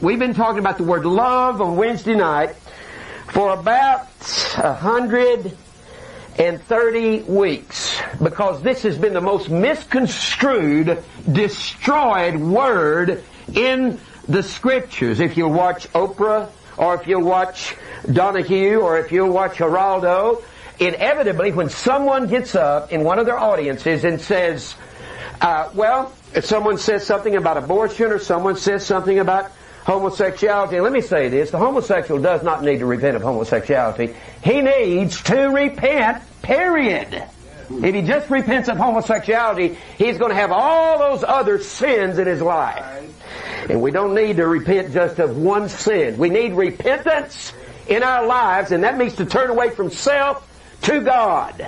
we've been talking about the word love on Wednesday night for about a hundred and 30 weeks because this has been the most misconstrued, destroyed word in the scriptures. If you watch Oprah or if you watch Donahue or if you watch Geraldo, inevitably when someone gets up in one of their audiences and says, uh, well, if someone says something about abortion or someone says something about homosexuality. Let me say this, the homosexual does not need to repent of homosexuality. He needs to repent, period. If he just repents of homosexuality, he's going to have all those other sins in his life. And we don't need to repent just of one sin. We need repentance in our lives, and that means to turn away from self to God.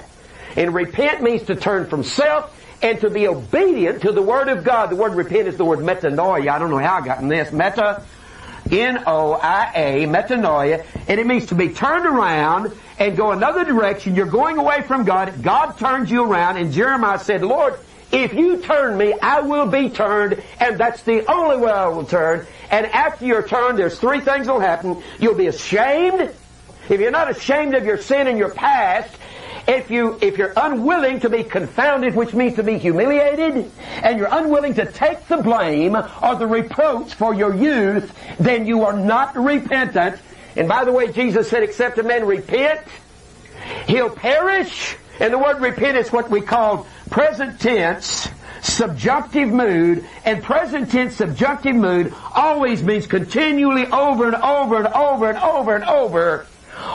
And repent means to turn from self and to be obedient to the Word of God. The word repent is the word metanoia. I don't know how I got in this. Meta, N-O-I-A, metanoia, and it means to be turned around and go another direction. You're going away from God. God turns you around, and Jeremiah said, Lord, if you turn me, I will be turned, and that's the only way I will turn. And after you're turned, there's three things will happen. You'll be ashamed. If you're not ashamed of your sin and your past, if you if you're unwilling to be confounded, which means to be humiliated, and you're unwilling to take the blame or the reproach for your youth, then you are not repentant. And by the way, Jesus said, except a man repent, he'll perish. And the word repent is what we call present tense, subjunctive mood, and present tense subjunctive mood always means continually over and over and over and over and over,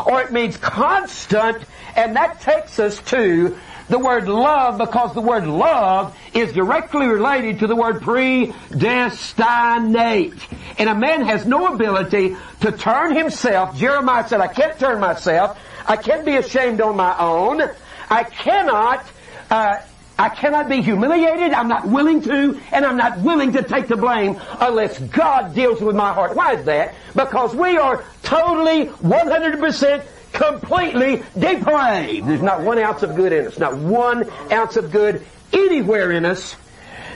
or it means constant and that takes us to the word love because the word love is directly related to the word predestinate. And a man has no ability to turn himself. Jeremiah said, I can't turn myself. I can't be ashamed on my own. I cannot, uh, I cannot be humiliated. I'm not willing to, and I'm not willing to take the blame unless God deals with my heart. Why is that? Because we are totally 100% completely depraved. There's not one ounce of good in us. Not one ounce of good anywhere in us.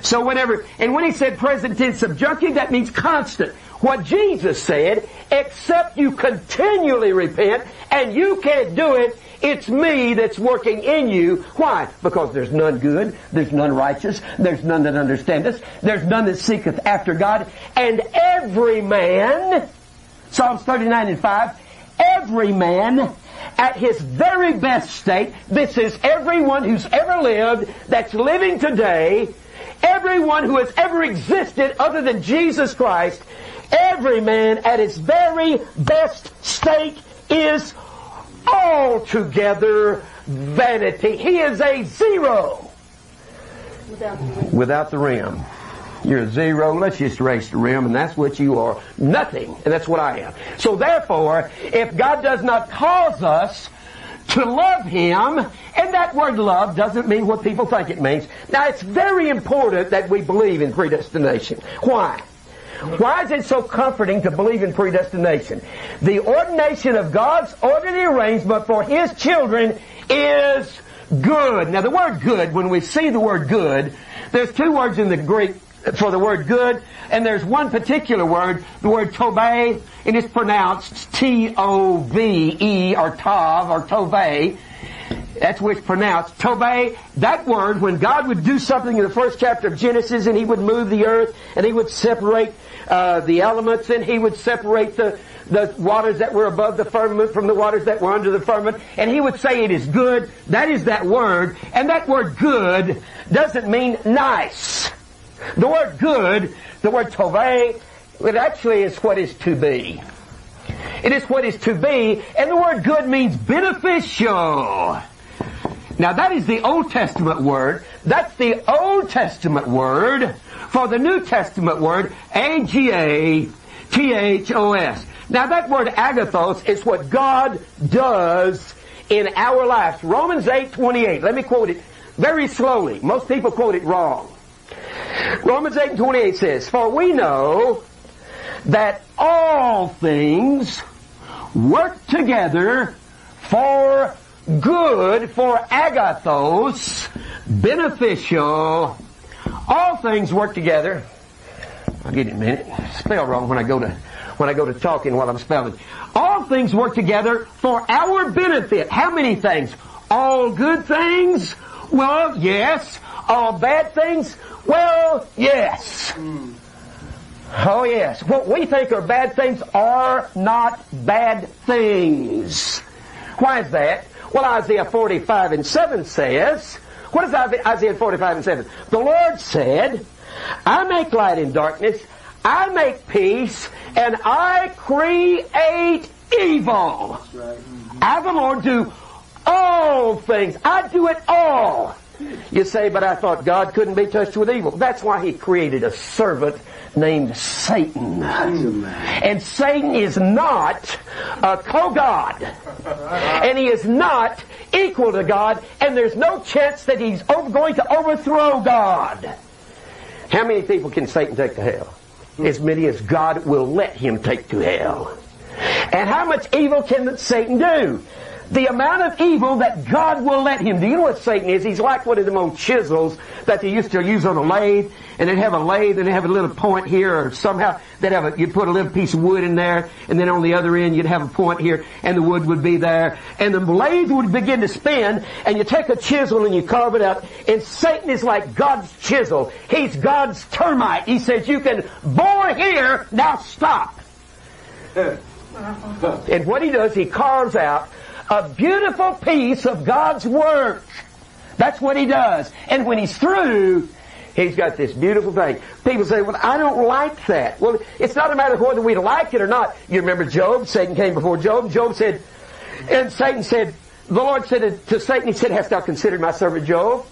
So whatever, and when he said present tense subjunctive, that means constant. What Jesus said, except you continually repent, and you can't do it, it's me that's working in you. Why? Because there's none good, there's none righteous, there's none that understandeth, there's none that seeketh after God, and every man, Psalms 39 and 5, every man at his very best state. This is everyone who's ever lived, that's living today, everyone who has ever existed other than Jesus Christ, every man at his very best state is altogether vanity. He is a zero. Without the rim. Without the rim. You're zero. Let's just erase the rim, and that's what you are. Nothing. And that's what I am. So therefore, if God does not cause us to love Him, and that word love doesn't mean what people think it means. Now, it's very important that we believe in predestination. Why? Why is it so comforting to believe in predestination? The ordination of God's orderly arrangement for His children is good. Now, the word good, when we see the word good, there's two words in the Greek for the word good, and there's one particular word, the word tove, and it's pronounced T-O-V-E, or tav, or tove. That's it's pronounced. Tove, that word, when God would do something in the first chapter of Genesis, and He would move the earth, and He would separate uh, the elements, and He would separate the, the waters that were above the firmament from the waters that were under the firmament, and He would say it is good. That is that word, and that word good doesn't mean nice. The word good, the word tove, it actually is what is to be. It is what is to be, and the word good means beneficial. Now that is the Old Testament word. That's the Old Testament word for the New Testament word, A-G-A-T-H-O-S. Now that word agathos is what God does in our lives. Romans 8, 28. Let me quote it very slowly. Most people quote it wrong. Romans 8 and 28 says, For we know that all things work together for good, for agathos, beneficial. All things work together. I'll give you a minute. Spell wrong when I go to when I go to talking while I'm spelling. All things work together for our benefit. How many things? All good things? Well, yes. All bad things? Well, yes. Oh yes. What we think are bad things are not bad things. Why is that? Well, Isaiah 45 and 7 says, what is I Isaiah 45 and 7? The Lord said, I make light in darkness, I make peace, and I create evil. Right. I, the Lord, do all things. I do it all. You say, but I thought God couldn't be touched with evil. That's why He created a servant named Satan. And Satan is not a co-God. And he is not equal to God, and there's no chance that he's going to overthrow God. How many people can Satan take to hell? As many as God will let him take to hell. And how much evil can Satan do? The amount of evil that God will let him do. You know what Satan is? He's like one of them old chisels that they used to use on a lathe, and they'd have a lathe and they'd have a little point here, or somehow they'd have a, you'd put a little piece of wood in there, and then on the other end you'd have a point here, and the wood would be there, and the lathe would begin to spin, and you take a chisel and you carve it up, and Satan is like God's chisel. He's God's termite. He says, you can bore here, now stop. and what he does, he carves out a beautiful piece of God's work. That's what he does. And when he's through, he's got this beautiful thing. People say, well, I don't like that. Well, it's not a matter of whether we like it or not. You remember Job? Satan came before Job. Job said, and Satan said, the Lord said to Satan, he said, hast thou considered my servant Job?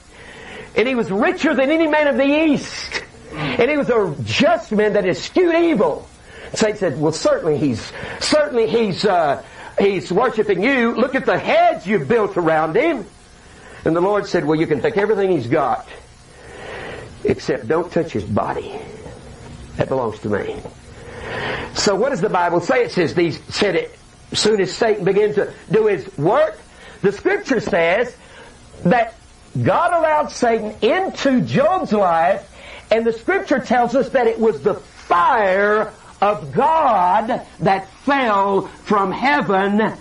And he was richer than any man of the East. And he was a just man that eschewed evil. Satan said, well, certainly he's, certainly he's, uh, he's worshiping you. Look at the hedge you've built around him. And the Lord said, well, you can take everything he's got, except don't touch his body. That belongs to me. So what does the Bible say? It says these said it soon as Satan began to do his work. The scripture says that God allowed Satan into Job's life, and the scripture tells us that it was the fire of God that fell from heaven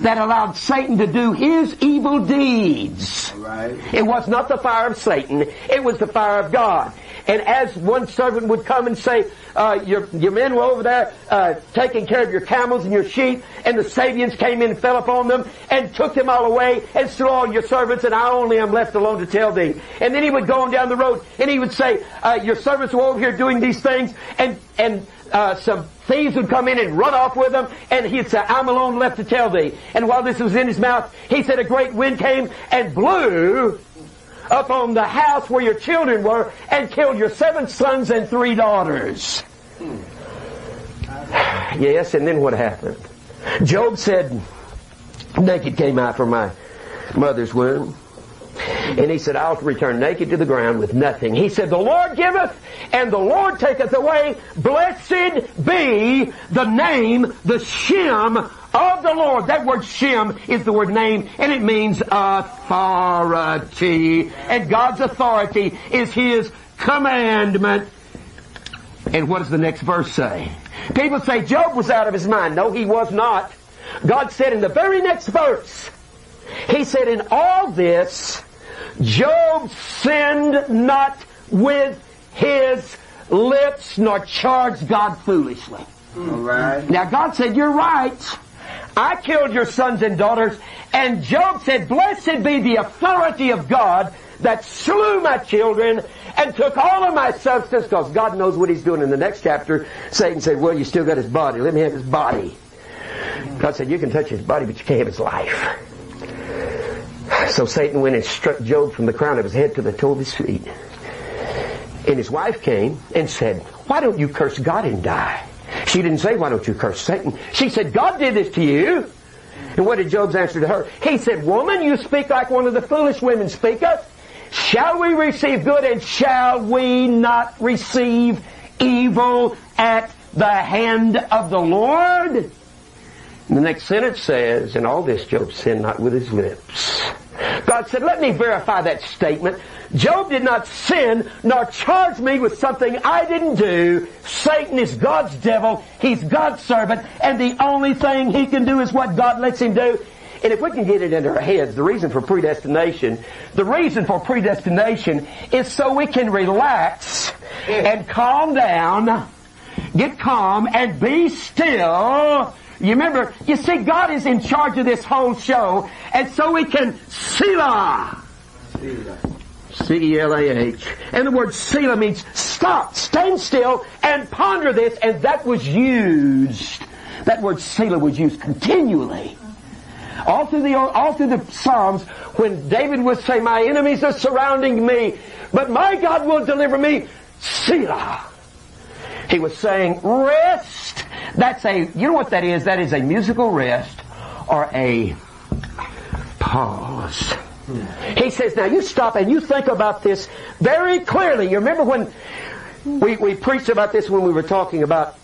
that allowed Satan to do his evil deeds. Right. It was not the fire of Satan, it was the fire of God. And as one servant would come and say, uh, your, your men were over there uh, taking care of your camels and your sheep, and the Sabeans came in and fell upon them and took them all away and slew all your servants, and I only am left alone to tell thee. And then he would go on down the road and he would say, uh, your servants were over here doing these things, and and uh, some thieves would come in and run off with them, and he'd say, I'm alone left to tell thee. And while this was in his mouth, he said a great wind came and blew up on the house where your children were and killed your seven sons and three daughters. Yes, and then what happened? Job said, naked came out from my mother's womb. And he said, I'll return naked to the ground with nothing. He said, the Lord giveth and the Lord taketh away. Blessed be the name, the Shem of the Lord. That word Shem is the word name and it means authority. And God's authority is His commandment. And what does the next verse say? People say Job was out of his mind. No, he was not. God said in the very next verse, He said, in all this, Job sinned not with his lips nor charged God foolishly. All right. Now God said, you're right. I killed your sons and daughters. And Job said, blessed be the authority of God that slew my children and took all of my substance because God knows what he's doing in the next chapter. Satan said, well, you still got his body. Let me have his body. God said, you can touch his body, but you can't have his life. So Satan went and struck Job from the crown of his head to the toe of his feet. And his wife came and said, why don't you curse God and die? She didn't say, why don't you curse Satan? She said, God did this to you. And what did Job's answer to her? He said, woman, you speak like one of the foolish women speaketh. Shall we receive good and shall we not receive evil at the hand of the Lord? And the next sentence says, in all this Job sinned not with his lips God said, let me verify that statement. Job did not sin nor charge me with something I didn't do. Satan is God's devil. He's God's servant. And the only thing he can do is what God lets him do. And if we can get it into our heads, the reason for predestination, the reason for predestination is so we can relax and calm down, get calm and be still. You remember, you see, God is in charge of this whole show, and so we can Selah. C-E-L-A-H. And the word Selah means stop, stand still, and ponder this, and that was used. That word Selah was used continually all through the all through the Psalms when David would say, "My enemies are surrounding me, but my God will deliver me." Selah. He was saying, "Rest." That's a you know what that is? That is a musical rest or a pause. He says, now you stop and you think about this very clearly. You remember when we, we preached about this when we were talking about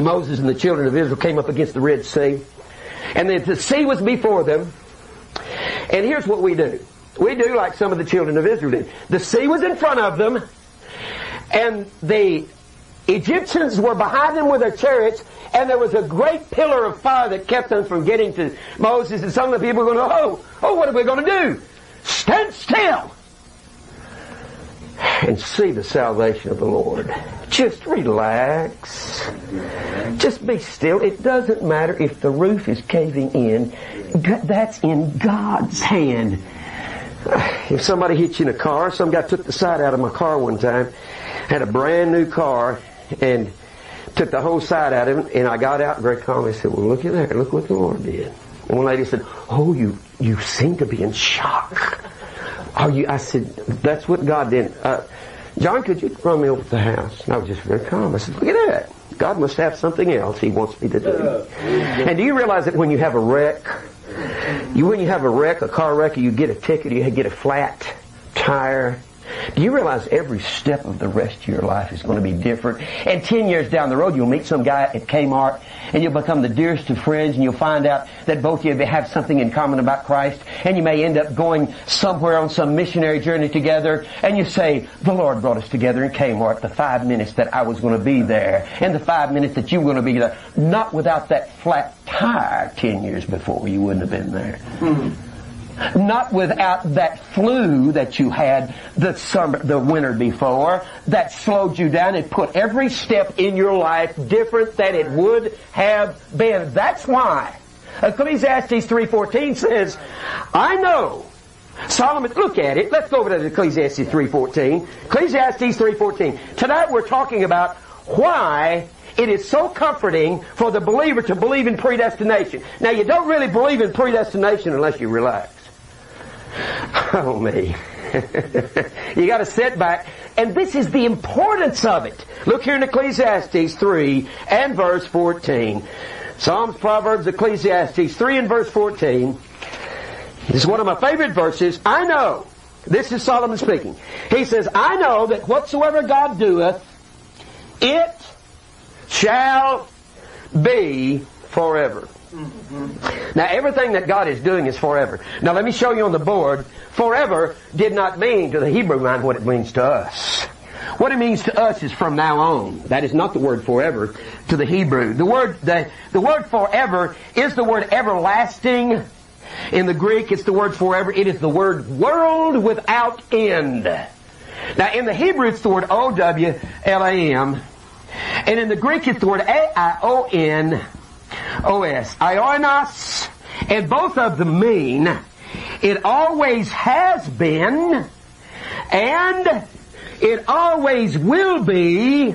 Moses and the children of Israel came up against the Red Sea? And the, the sea was before them. And here's what we do. We do like some of the children of Israel did. The sea was in front of them, and the Egyptians were behind them with their chariots, and there was a great pillar of fire that kept them from getting to Moses, and some of the people were going, oh, oh, what are we going to do? Stand still! and see the salvation of the Lord. Just relax. Just be still. It doesn't matter if the roof is caving in. That's in God's hand. If somebody hits you in a car, some guy took the side out of my car one time, had a brand new car, and took the whole side out of it, and I got out very calmly said, well, look at that. Look what the Lord did. And one lady said, oh, you, you seem to be in shock. Are you? I said, that's what God did. Uh, John, could you run me over to the house? And I was just very calm. I said, look at that. God must have something else He wants me to do. And do you realize that when you have a wreck, you when you have a wreck, a car wreck, you get a ticket, you get a flat tire, do you realize every step of the rest of your life is going to be different? And ten years down the road, you'll meet some guy at Kmart, and you'll become the dearest of friends, and you'll find out that both of you have something in common about Christ, and you may end up going somewhere on some missionary journey together, and you say, the Lord brought us together in Kmart the five minutes that I was going to be there, and the five minutes that you were going to be there. Not without that flat tire ten years before, you wouldn't have been there. Mm-hmm. Not without that flu that you had the summer, the winter before that slowed you down and put every step in your life different than it would have been. That's why Ecclesiastes 3.14 says, I know Solomon, look at it. Let's go over to Ecclesiastes 3.14. Ecclesiastes 3.14. Tonight we're talking about why it is so comforting for the believer to believe in predestination. Now you don't really believe in predestination unless you relax. Oh me. you got to sit back. And this is the importance of it. Look here in Ecclesiastes 3 and verse 14. Psalms, Proverbs, Ecclesiastes 3 and verse 14. This is one of my favorite verses. I know. This is Solomon speaking. He says, I know that whatsoever God doeth, it shall be forever. Now everything that God is doing is forever. Now let me show you on the board. Forever did not mean to the Hebrew mind what it means to us. What it means to us is from now on. That is not the word forever to the Hebrew. The word, the, the word forever is the word everlasting. In the Greek, it's the word forever. It is the word world without end. Now in the Hebrew, it's the word O-W-L-A-M. And in the Greek, it's the word A-I-O-N. O-S. Aionos, and both of them mean it always has been and it always will be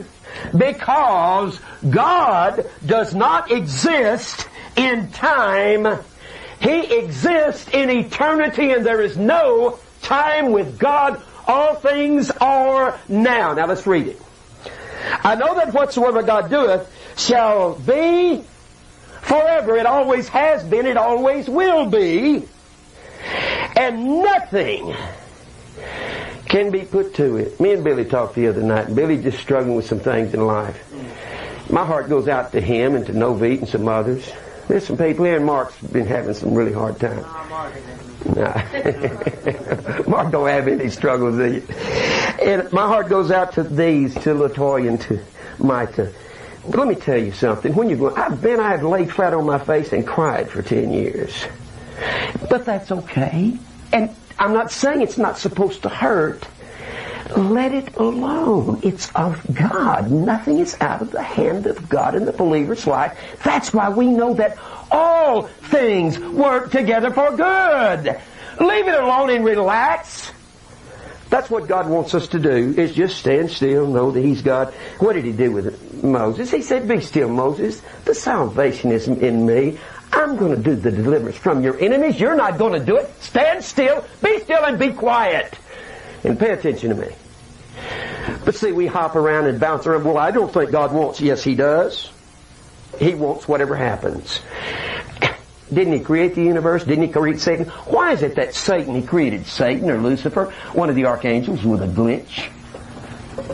because God does not exist in time. He exists in eternity and there is no time with God. All things are now. Now let's read it. I know that whatsoever God doeth shall be Forever. It always has been. It always will be. And nothing can be put to it. Me and Billy talked the other night. Billy just struggling with some things in life. My heart goes out to him and to Novit and some others. There's some people here, and Mark's been having some really hard times. No. Mark don't have any struggles? And my heart goes out to these, to Latoya and to Micah. But let me tell you something. When you go, I've been, I've laid flat on my face and cried for 10 years. But that's okay. And I'm not saying it's not supposed to hurt. Let it alone. It's of God. Nothing is out of the hand of God in the believer's life. That's why we know that all things work together for good. Leave it alone and relax. That's what God wants us to do, is just stand still, know that He's God. What did He do with Moses? He said, be still, Moses. The salvation is in me. I'm going to do the deliverance from your enemies. You're not going to do it. Stand still, be still, and be quiet. And pay attention to me. But see, we hop around and bounce around. Well, I don't think God wants. Yes, He does. He wants whatever happens. Didn't he create the universe? Didn't he create Satan? Why is it that Satan, he created Satan or Lucifer, one of the archangels, with a glitch?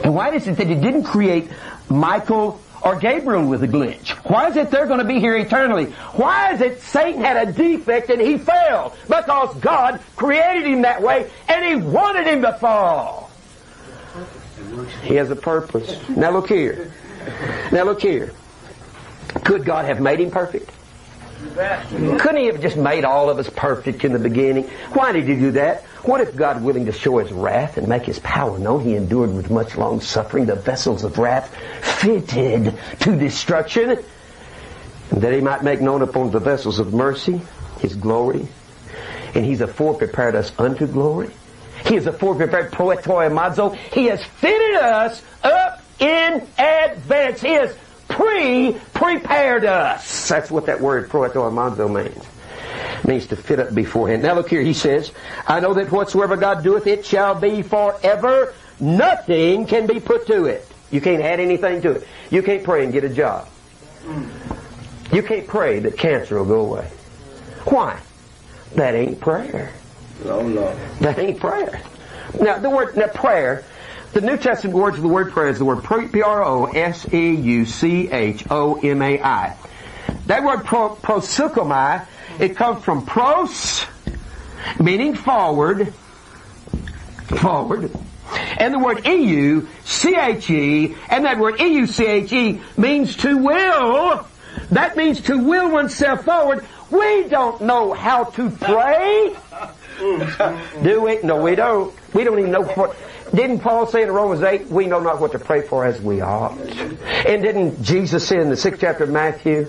And why is it that he didn't create Michael or Gabriel with a glitch? Why is it they're going to be here eternally? Why is it Satan had a defect and he fell? Because God created him that way and he wanted him to fall. He has a purpose. Now look here. Now look here. Could God have made him perfect? Couldn't he have just made all of us perfect in the beginning? Why did he do that? What if God, willing to show his wrath and make his power known, he endured with much long suffering the vessels of wrath fitted to destruction, and that he might make known upon the vessels of mercy his glory? And he's afore prepared us unto glory. He is afore prepared proetoimazo. He has fitted us up in advance. He has pre-prepared us. That's what that word proetoimazo means. It means to fit up beforehand. Now look here, he says, I know that whatsoever God doeth, it shall be forever. Nothing can be put to it. You can't add anything to it. You can't pray and get a job. You can't pray that cancer will go away. Why? That ain't prayer. No, no. That ain't prayer. Now, the word, now prayer, the New Testament words of the word prayer is the word P-R-O-S-E-U-C-H-O-M-A-I. That word pro, proseuchomai, it comes from pros, meaning forward, forward, and the word E-U-C-H-E, and that word E-U-C-H-E means to will. That means to will oneself forward. We don't know how to pray. Do we? No, we don't. We don't even know what. Didn't Paul say in Romans 8, we know not what to pray for as we ought? And didn't Jesus say in the sixth chapter of Matthew,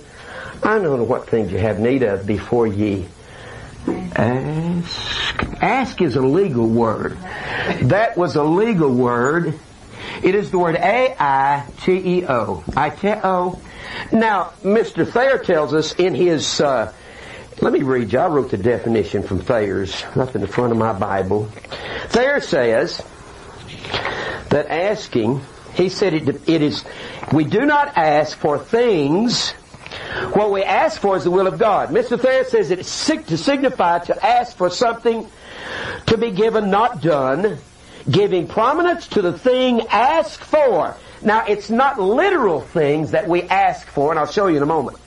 I know what things you have need of before ye ask. Ask is a legal word. That was a legal word. It is the word A-I-T-E-O. I-T-O. Now, Mr. Thayer tells us in his, uh, let me read you. I wrote the definition from Thayer's up in the front of my Bible. Thayer says that asking, he said it, it is, we do not ask for things. What we ask for is the will of God. Mr. Thayer says it's to signify to ask for something to be given, not done, giving prominence to the thing asked for. Now, it's not literal things that we ask for, and I'll show you in a moment.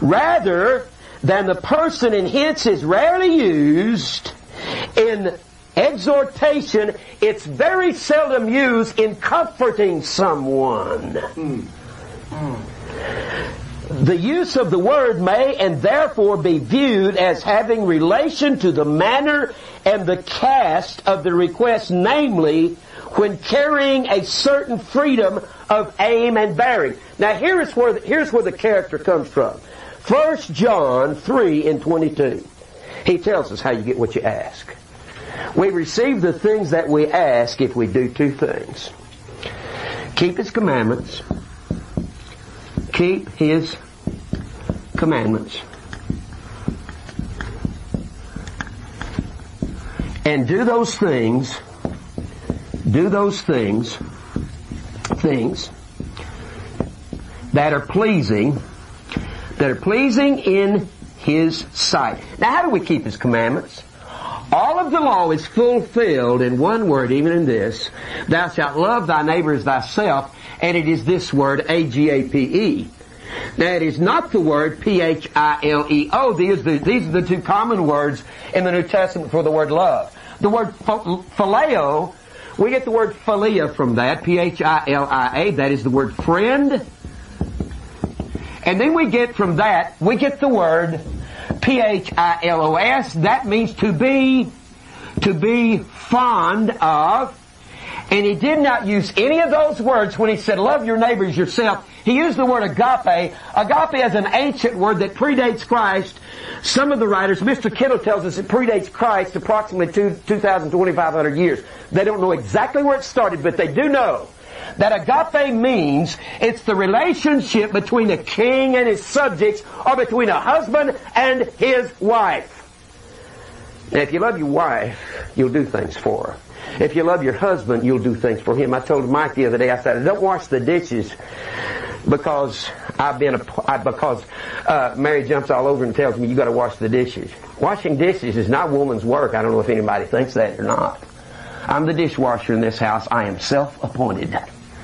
Rather, than the person, and hence is rarely used in exhortation. It's very seldom used in comforting someone. Mm. Mm. The use of the word may and therefore be viewed as having relation to the manner and the cast of the request, namely, when carrying a certain freedom of aim and bearing. Now here is where the, here's where the character comes from. 1 John 3 and 22. He tells us how you get what you ask. We receive the things that we ask if we do two things. Keep His commandments. Keep His commandments. And do those things, do those things, things that are pleasing that are pleasing in His sight. Now how do we keep His commandments? All of the law is fulfilled in one word, even in this. Thou shalt love thy neighbor as thyself, and it is this word, A-G-A-P-E. Now it is not the word P-H-I-L-E-O. These, these are the two common words in the New Testament for the word love. The word phileo, we get the word philia from that, P-H-I-L-I-A. That is the word friend. And then we get from that, we get the word P-H-I-L-O-S. That means to be, to be fond of. And he did not use any of those words when he said, love your neighbors yourself. He used the word agape. Agape is an ancient word that predates Christ. Some of the writers, Mr. Kittel tells us it predates Christ approximately 2,000, 2,500 years. They don't know exactly where it started, but they do know that agape means it's the relationship between a king and his subjects or between a husband and his wife. Now, if you love your wife, you'll do things for her. If you love your husband, you'll do things for him. I told Mike the other day, I said, don't wash the dishes because I've been a, I, because uh, Mary jumps all over and tells me you got to wash the dishes. Washing dishes is not woman's work. I don't know if anybody thinks that or not. I'm the dishwasher in this house. I am self-appointed.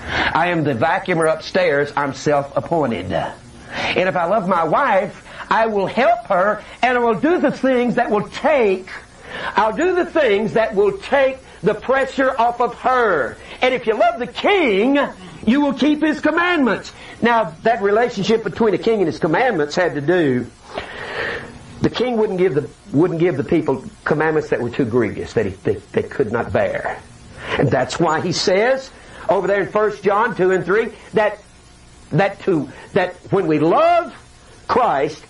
I am the vacuumer upstairs. I'm self-appointed. And if I love my wife, I will help her and I will do the things that will take, I'll do the things that will take the pressure off of her. And if you love the king, you will keep his commandments. Now, that relationship between a king and his commandments had to do the king wouldn't give the wouldn't give the people commandments that were too grievous that he, they, they could not bear, and that's why he says over there in 1 John two and three that that to that when we love Christ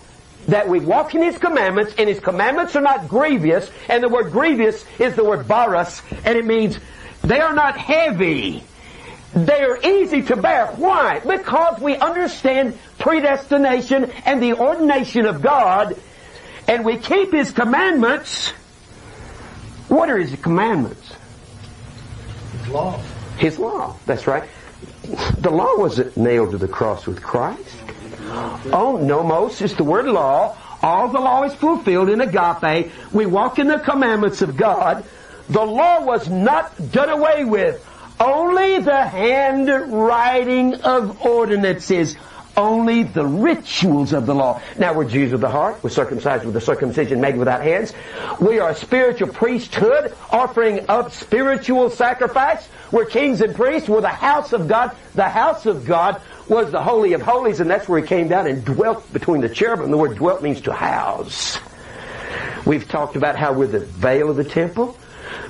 that we walk in His commandments, and His commandments are not grievous, and the word grievous is the word baros, and it means they are not heavy. They are easy to bear. Why? Because we understand predestination and the ordination of God, and we keep His commandments. What are His commandments? His law. His law. That's right. The law wasn't nailed to the cross with Christ. Oh, nomos is the word law. All the law is fulfilled in agape. We walk in the commandments of God. The law was not done away with. Only the handwriting of ordinances. Only the rituals of the law. Now we're Jews of the heart. We're circumcised with the circumcision made without hands. We are a spiritual priesthood offering up spiritual sacrifice. We're kings and priests. We're the house of God. The house of God was the Holy of Holies and that's where he came down and dwelt between the cherubim. The word dwelt means to house. We've talked about how we're the veil of the temple.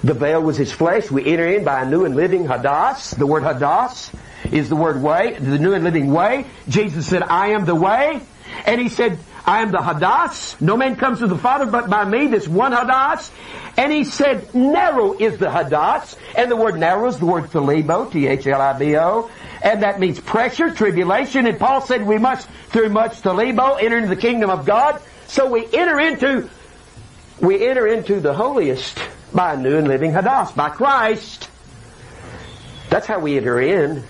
The veil was his flesh. We enter in by a new and living hodos. The word hodos is the word way, the new and living way. Jesus said, I am the way. And he said, I am the hodos. No man comes to the Father but by me. This one hodos. And he said, narrow is the hodos. And the word narrow is the word thelibo, T-H-L-I-B-O. And that means pressure, tribulation. And Paul said we must, through much thelibo, enter into the kingdom of God. So we enter into, we enter into the holiest by a new and living hodos, by Christ. That's how we enter in.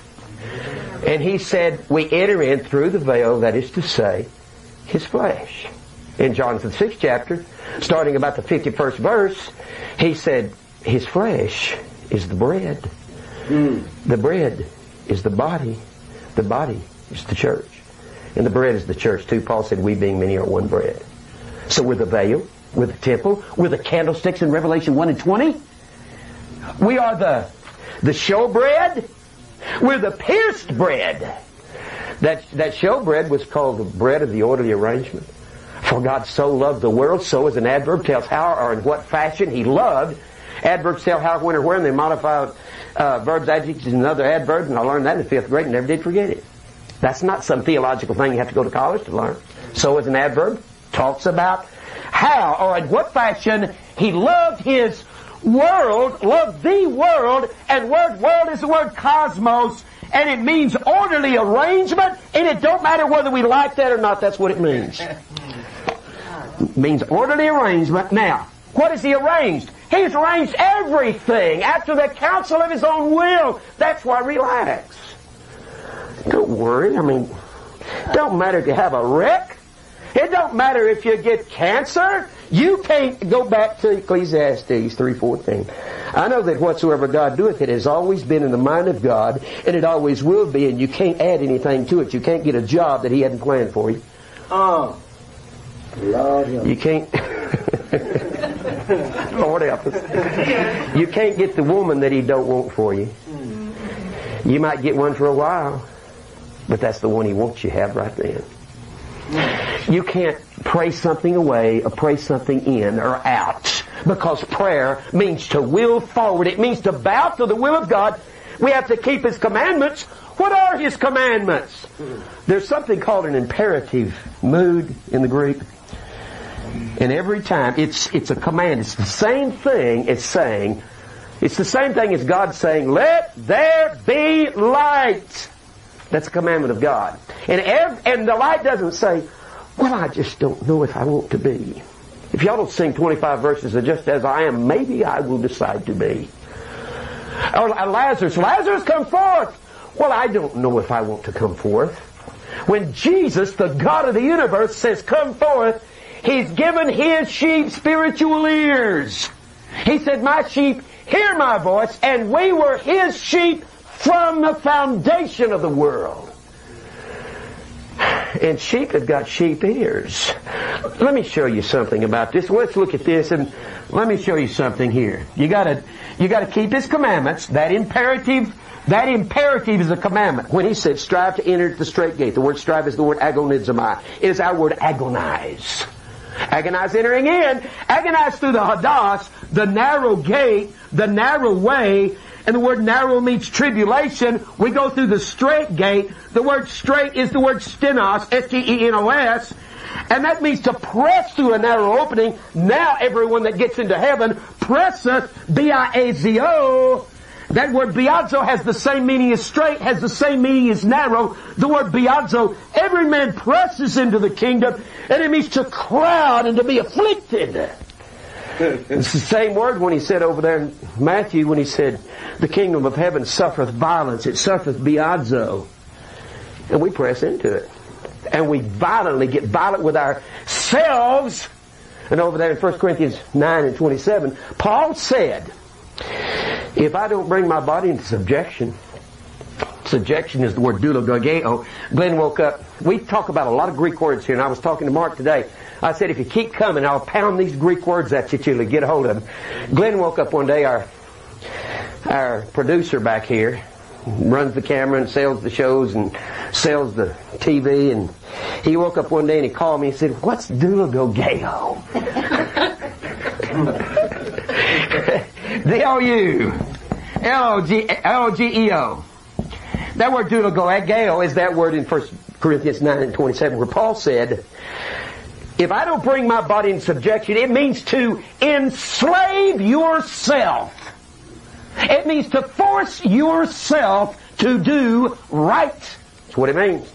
And he said, we enter in through the veil, that is to say, his flesh. In John the sixth chapter, starting about the 51st verse, he said, his flesh is the bread. Mm. The bread is the body. The body is the church. And the bread is the church too. Paul said, we being many are one bread. So we're the veil, we're the temple, we're the candlesticks in Revelation 1 and 20. We are the, the showbread. We're the pierced bread. That, that showbread was called the bread of the orderly arrangement. For God so loved the world, so as an adverb tells how or in what fashion he loved. Adverbs tell how, when, or where, and they modify uh, verbs, adjectives, and other adverbs, and I learned that in fifth grade and never did forget it. That's not some theological thing you have to go to college to learn. So as an adverb talks about how or in what fashion he loved his world, loved the world, and word world is the word cosmos, and it means orderly arrangement, and it don't matter whether we like that or not, that's what it means. It means orderly arrangement. Now, what has he arranged? He's arranged everything after the counsel of his own will. That's why relax. Don't worry. I mean, don't matter if you have a wreck. It don't matter if you get cancer. You can't go back to Ecclesiastes 3.14. I know that whatsoever God doeth, it has always been in the mind of God, and it always will be, and you can't add anything to it. You can't get a job that He hadn't planned for you. Oh. Lord. You can't... Lord help us. You can't get the woman that He don't want for you. Mm-hmm. You might get one for a while, but that's the one He wants you to have right then. You can't pray something away or pray something in or out because prayer means to will forward. It means to bow to the will of God. We have to keep His commandments. What are His commandments? There's something called an imperative mood in the Greek. And every time it's, it's a command. It's the same thing as saying, it's the same thing as God saying, let there be light. That's a commandment of God. And, and the light doesn't say, well, I just don't know if I want to be. If y'all don't sing 25 verses of just as I am, maybe I will decide to be. Or uh, Lazarus, Lazarus come forth. Well, I don't know if I want to come forth. When Jesus, the God of the universe, says come forth, He's given His sheep spiritual ears. He said, my sheep hear my voice, and we were His sheep from the foundation of the world. And sheep have got sheep ears. Let me show you something about this. Let's look at this and let me show you something here. You gotta, you gotta keep His commandments. That imperative, that imperative is a commandment. When He said, strive to enter the strait gate, the word strive is the word agonizomai. It is our word agonize. Agonize entering in. Agonize through the hodos, the narrow gate, the narrow way, and the word narrow means tribulation. We go through the strait gate. The word strait is the word stenos, S-T-E-N-O-S. And that means to press through a narrow opening. Now everyone that gets into heaven presseth, B-I-A-Z-O. That word biazo has the same meaning as strait, has the same meaning as narrow. The word biazo, every man presses into the kingdom, and it means to crowd and to be afflicted. It's the same word when he said over there in Matthew when he said, the kingdom of heaven suffereth violence, it suffereth biazo. And we press into it. And we violently get violent with ourselves. And over there in 1 Corinthians 9 and 27, Paul said, if I don't bring my body into subjection, subjection is the word doulogogeo. Glenn woke up. We talk about a lot of Greek words here, and I was talking to Mark today. I said, if you keep coming, I'll pound these Greek words at you till you get a hold of them. Glenn woke up one day, our, our producer back here, runs the camera and sells the shows and sells the TV, and he woke up one day and he called me and said, what's? D-O-U. L-O-G-E-O. That word doulogogeo is that word in 1 Corinthians 9 and 27 where Paul said, if I don't bring my body in subjection, it means to enslave yourself. It means to force yourself to do right. That's what it means.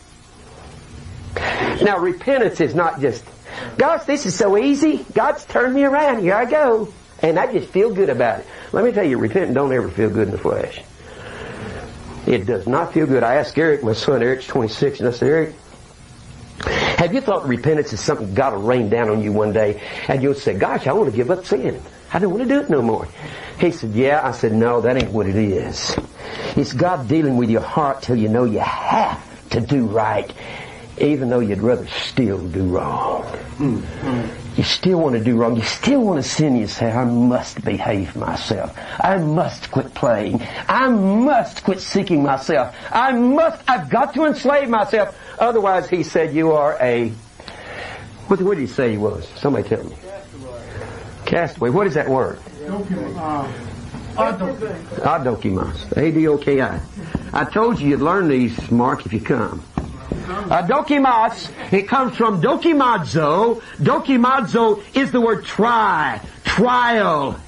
Now repentance is not just, gosh, this is so easy. God's turned me around. Here I go. And I just feel good about it. Let me tell you, repenting don't ever feel good in the flesh. It does not feel good. I asked Eric, my son Eric's 26, and I said, Eric, have you thought repentance is something God will rain down on you one day and you'll say, gosh, I want to give up sin. I don't want to do it no more. He said, yeah. I said, no, that ain't what it is. It's God dealing with your heart till you know you have to do right even though you'd rather still do wrong. Mm-hmm. You still want to do wrong. You still want to sin. You say, I must behave myself. I must quit playing. I must quit seeking myself. I must, I've got to enslave myself. Otherwise, he said, you are a, what, what did he say he was? Somebody tell me. Castaway. Castaway. What is that word? Adokimas. Adokimas. A-D-O-K-I. I told you you'd learn these, Mark, if you come. Uh, dokimas, it comes from dokimazo. Dokimazo is the word try, trial.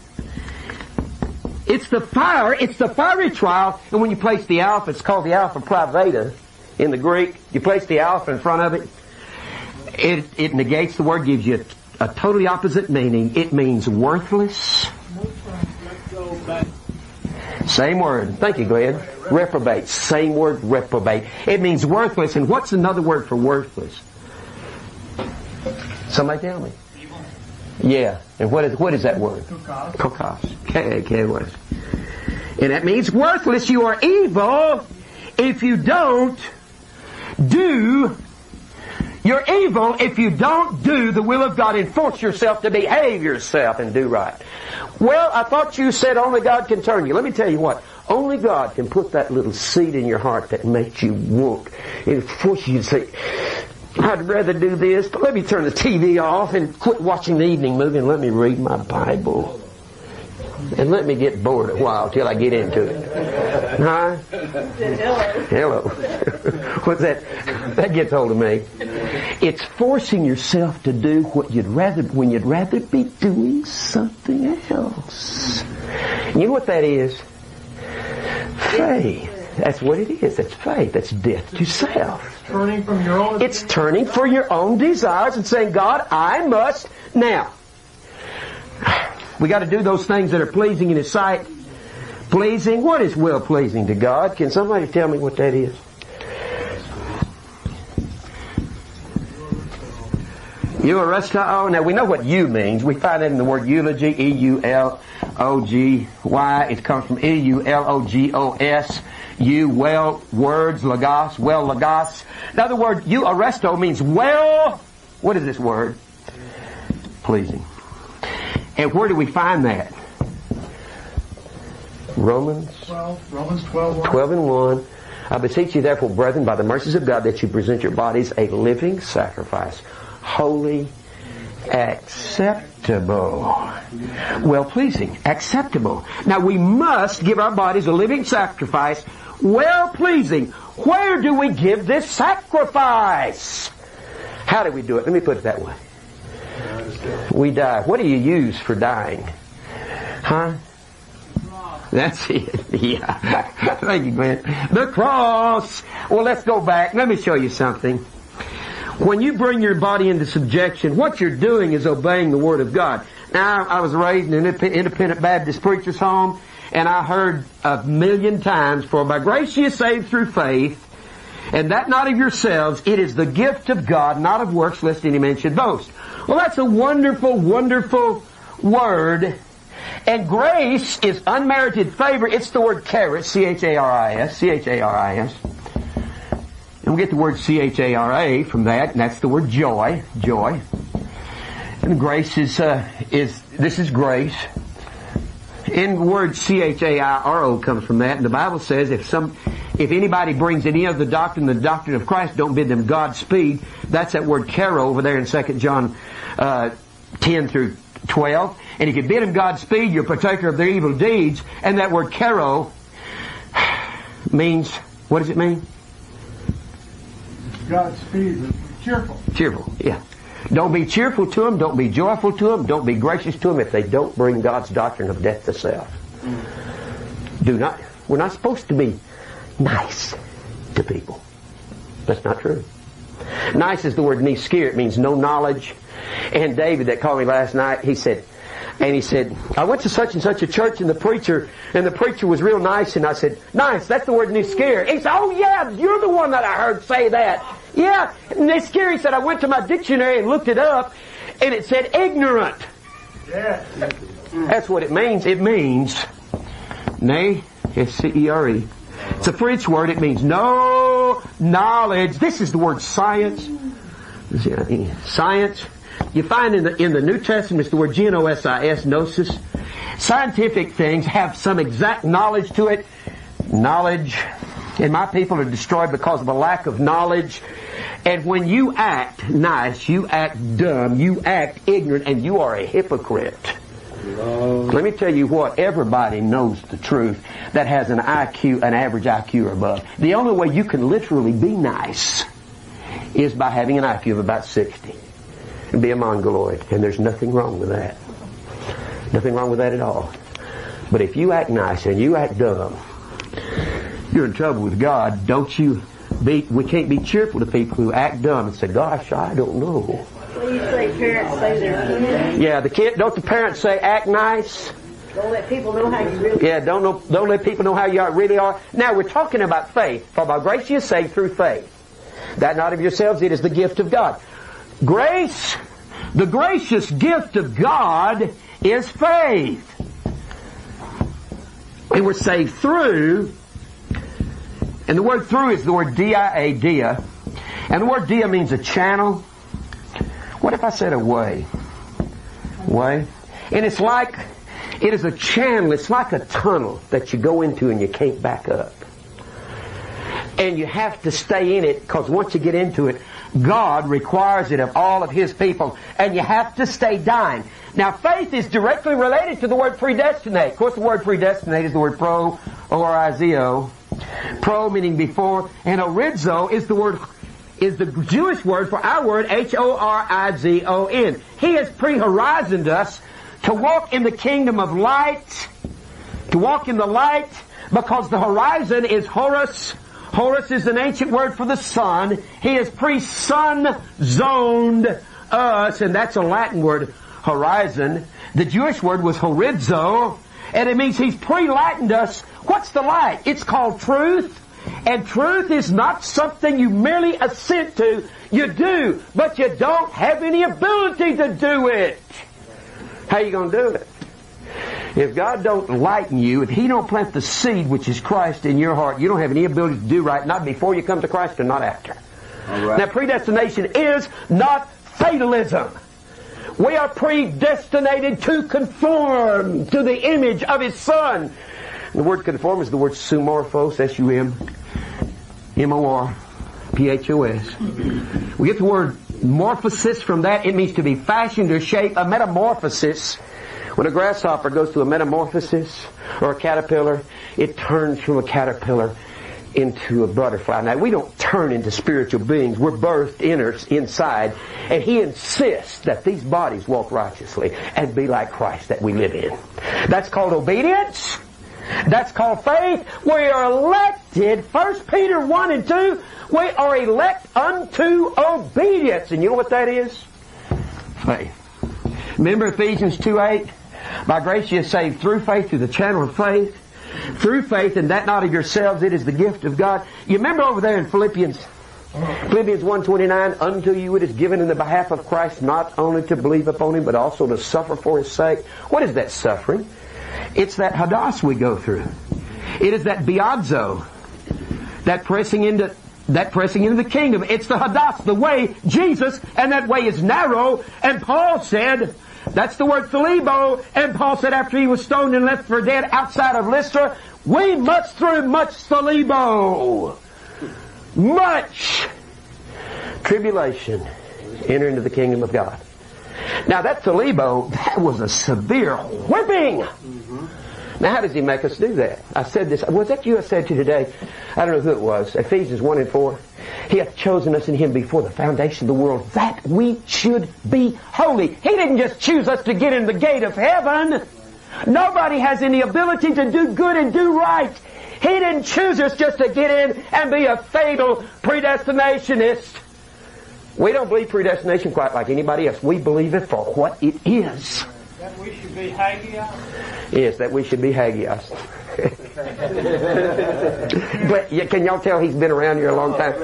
It's the fire, it's the fiery trial, and when you place the alpha, it's called the alpha privative in the Greek. You place the alpha in front of it, it, it negates the word, gives you a, a totally opposite meaning. It means worthless. Same word. Thank you, Glenn. Reprobate. Same word, reprobate. It means worthless. And what's another word for worthless? Somebody tell me. Yeah. And what is what is that word? Kokos. Kokos. K K? And that means worthless. You are evil if you don't do you're evil if you don't do the will of God and force yourself to behave yourself and do right. Well, I thought you said only God can turn you. Let me tell you what. Only God can put that little seed in your heart that makes you want and force you to say, I'd rather do this, but let me turn the TV off and quit watching the evening movie and let me read my Bible. And let me get bored a while till I get into it. Huh? Hello. What's that? That gets hold of me. It's forcing yourself to do what you'd rather, when you'd rather be doing something else. You know what that is? Faith. That's what it is. That's faith. That's death to self. Turning from your own. It's turning for your own desires and saying, God, I must now. We got to do those things that are pleasing in His sight. Pleasing. What is well pleasing to God? Can somebody tell me what that is? You Euaristao. Oh, now we know what you means. We find it in the word eulogy, E-U-L-O-G-Y. It comes from E-U-L-O-G-O-S. You, well, words, logos, well, logos. In other words, euaresto means well, what is this word? Pleasing. And where do we find that? Romans 12, Romans 12, 1. 12 and 1. I beseech you therefore, brethren, by the mercies of God, that you present your bodies a living sacrifice, holy, acceptable, well pleasing, acceptable. Now we must give our bodies a living sacrifice, well pleasing. Where do we give this sacrifice? How do we do it? Let me put it that way. We die. What do you use for dying? Huh? That's it. Yeah. Thank you, Glenn. The cross. Well, let's go back. Let me show you something. When you bring your body into subjection, what you're doing is obeying the Word of God. Now, I was raised in an independent Baptist preacher's home, and I heard a million times, for by grace you are saved through faith, and that not of yourselves, it is the gift of God, not of works, lest any man should boast. Well, that's a wonderful, wonderful word. And grace is unmerited favor. It's the word charis, C-H-A-R-I-S, C-H-A-R-I-S. And we get the word C-H-A-R-A from that, and that's the word joy, joy. And grace is, uh, is, this is grace. And the word C-H-A-I-R-O comes from that, and the Bible says if some, if anybody brings any other doctrine, the doctrine of Christ, don't bid them Godspeed. That's that word caro over there in 2 John, uh, 10 through 12. And if you bid them Godspeed, you're a partaker of their evil deeds. And that word caro means, what does it mean? Godspeed. Cheerful. Cheerful, yeah. Don't be cheerful to them. Don't be joyful to them. Don't be gracious to them if they don't bring God's doctrine of death to self. Do not. We're not supposed to be nice to people. That's not true. Nice is the word niskir. It means no knowledge. And David that called me last night, he said, and he said, I went to such and such a church and the preacher, and the preacher was real nice and I said, nice, that's the word niskir. He said, oh yeah, you're the one that I heard say that. Yeah, niskir, he said, I went to my dictionary and looked it up and it said ignorant. Yeah. That's what it means. It means, nay, S-C-E-R-E. It's a French word. It means no knowledge. This is the word science. Science. You find in the, in the New Testament it's the word G-N-O-S-I-S, gnosis. Scientific things have some exact knowledge to it. Knowledge. And my people are destroyed because of a lack of knowledge. And when you act nice, you act dumb, you act ignorant, and you are a hypocrite. Let me tell you what, everybody knows the truth that has an IQ, an average IQ or above. The only way you can literally be nice is by having an IQ of about 60 and be a mongoloid. And there's nothing wrong with that. Nothing wrong with that at all. But if you act nice and you act dumb, you're in trouble with God. Don't you be, we can't be cheerful to people who act dumb and say, gosh, I don't know. You say parents say their kids? Yeah, the kid, don't the parents say act nice? Don't let people know how you really Yeah, don't know, don't let people know how you are, really are. Now we're talking about faith. For by grace you are saved through faith. That not of yourselves, it is the gift of God. Grace, the gracious gift of God is faith. And we're saved through, and the word through is the word dia, dia. And the word dia means a channel. What if I said a way? Way? And it's like, it is a channel, it's like a tunnel that you go into and you can't back up. And you have to stay in it because once you get into it, God requires it of all of His people. And you have to stay dying. Now faith is directly related to the word predestinate. Of course the word predestinate is the word pro, O-R-I-Z-O. Pro meaning before, and orizo is the word is the Jewish word for our word H-O-R-I-Z-O-N. He has pre-horizoned us to walk in the kingdom of light, to walk in the light, because the horizon is Horus. Horus is an ancient word for the sun. He has pre-sun zoned us, and that's a Latin word, horizon. The Jewish word was horizo, and it means he's pre-lightened us. What's the light? It's called truth. And truth is not something you merely assent to. You do, but you don't have any ability to do it. How you going to do it? If God don't lighten you, if He don't plant the seed which is Christ in your heart, you don't have any ability to do right, not before you come to Christ and not after. Now predestination is not fatalism. We are predestinated to conform to the image of His Son. The word conform is the word sumorphos, S-U-M, M-O-R, P-H-O-S. We get the word morphosis from that. It means to be fashioned or shaped. A metamorphosis. When a grasshopper goes through a metamorphosis or a caterpillar, it turns from a caterpillar into a butterfly. Now we don't turn into spiritual beings. We're birthed inner, inside. And He insists that these bodies walk righteously and be like Christ that we live in. That's called obedience. That's called faith. We are elected, 1 Peter 1 and 2, we are elect unto obedience. And you know what that is? Faith. Remember Ephesians 2 8? By grace you are saved through faith, through the channel of faith. Through faith, and that not of yourselves, it is the gift of God. You remember over there in Philippians Philippians 1.29, unto you it is given in the behalf of Christ not only to believe upon Him, but also to suffer for His sake. What is that suffering? It's that hodos we go through. It is that biazo, that pressing into that pressing into the kingdom. It's the hodos, the way, Jesus, and that way is narrow. And Paul said, that's the word thalibo, and Paul said after he was stoned and left for dead outside of Lystra, we must through much thalibo. Much tribulation enter into the kingdom of God. Now that thalibo, that was a severe whipping. Now how does he make us do that? I said this, was that you I said to today? I don't know who it was. Ephesians 1 and 4. He hath chosen us in him before the foundation of the world that we should be holy. He didn't just choose us to get in the gate of heaven. Nobody has any ability to do good and do right. He didn't choose us just to get in and be a fatal predestinationist. We don't believe predestination quite like anybody else. We believe it for what it is. That we should be hagios. Yes, that we should be hagios. but can y'all tell he's been around here a long time?